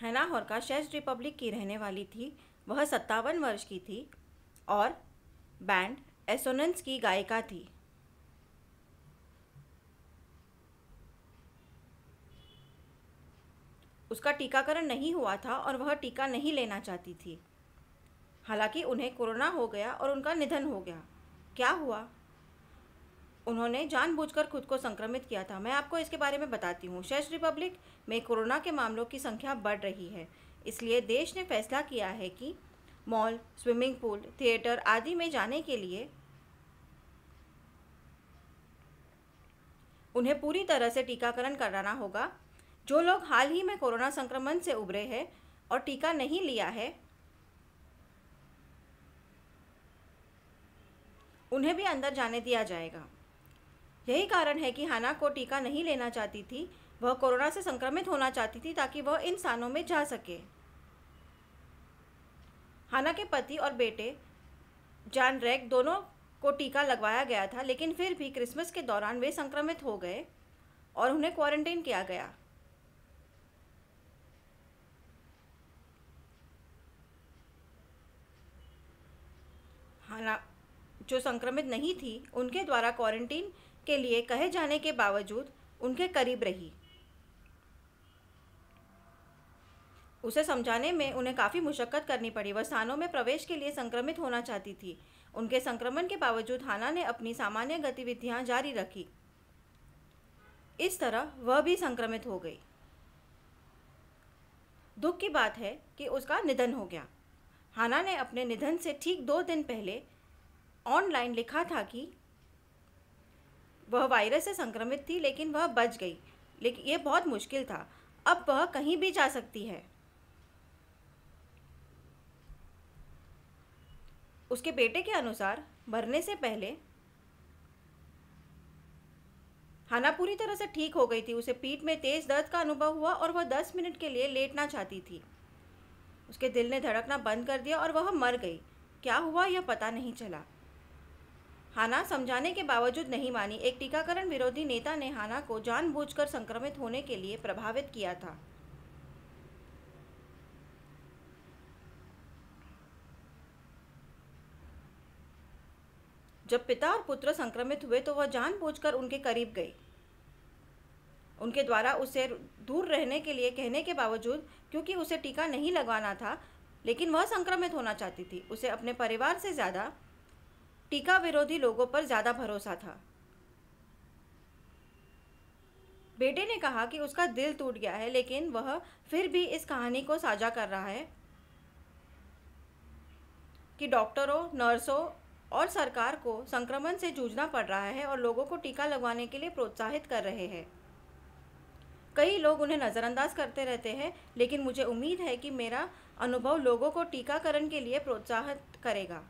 हैना होरका chest Republic की रहने वाली थी, वह सत्तावन वर्ष की थी और बैंड एसोनेंस की गायिका थी। उसका टीकाकरण नहीं हुआ था और वह टीका नहीं लेना चाहती थी। हालाँकि उन्हें कोरोना हो गया और उनका निधन हो गया। क्या हुआ? उन्होंने जानबूझकर खुद को संक्रमित किया था। मैं आपको इसके बारे में बताती हूँ। शेष रिपब्लिक में कोरोना के मामलों की संख्या बढ़ रही है। इसलिए देश ने फैसला किया है कि मॉल, स्विमिंग पूल, थिएटर आदि में जाने के लिए उन्हें पूरी तरह से टीकाकरण कराना होगा। जो लोग हाल ही में कोरोना संक्रमण से उभरे हैं और टीका नहीं लिया है, उन्हें भी अंदर जाने दिया जाएगा। यही कारण है कि हाना को टीका नहीं लेना चाहती थी। वह कोरोना से संक्रमित होना चाहती थी ताकि वह इन स्थानों में जा सके। हाना के पति और बेटे जान रैक दोनों को टीका लगवाया गया था, लेकिन फिर भी क्रिसमस के दौरान वे संक्रमित हो गए और उन्हें क्वारंटीन किया गया। हाना जो संक्रमित नहीं थी, उनके द्वारा क्वारंटीन के लिए कहे जाने के बावजूद उनके करीब रही। उसे समझाने में उन्हें काफ़ी मुशक्क़त करनी पड़ी। वह स्थानों में प्रवेश के लिए संक्रमित होना चाहती थी। उनके संक्रमण के बावजूद हाना ने अपनी सामान्य गतिविधियाँ जारी रखी। इस तरह वह भी संक्रमित हो गई। दुख की बात है कि उसका निधन हो गया। हाना ने अपने निधन से ठीक दो दिन पहले ऑनलाइन लिखा था कि वह वायरस से संक्रमित थी, लेकिन वह बच गई। लेकिन यह बहुत मुश्किल था। अब वह कहीं भी जा सकती है। उसके बेटे के अनुसार, मरने से पहले हाना पूरी तरह से ठीक हो गई थी। उसे पीठ में तेज दर्द का अनुभव हुआ और वह दस मिनट के लिए लेटना चाहती थी। उसके दिल ने धड़कना बंद कर दिया और वह मर गई। क्या हुआ यह पता नहीं चला। हाना समझाने के बावजूद नहीं मानी। एक टीकाकरण विरोधी नेता ने हाना को जानबूझकर संक्रमित होने के लिए प्रभावित किया था। जब पिता और पुत्र संक्रमित हुए तो वह जानबूझकर उनके करीब गई उनके द्वारा उसे दूर रहने के लिए कहने के बावजूद, क्योंकि उसे टीका नहीं लगवाना था, लेकिन वह संक्रमित होना चाहती थी। उसे अपने परिवार से ज़्यादा टीका विरोधी लोगों पर ज़्यादा भरोसा था। बेटे ने कहा कि उसका दिल टूट गया है, लेकिन वह फिर भी इस कहानी को साझा कर रहा है कि डॉक्टरों, नर्सों और सरकार को संक्रमण से जूझना पड़ रहा है और लोगों को टीका लगवाने के लिए प्रोत्साहित कर रहे हैं। कई लोग उन्हें नज़रअंदाज करते रहते हैं, लेकिन मुझे उम्मीद है कि मेरा अनुभव लोगों को टीकाकरण के लिए प्रोत्साहित करेगा।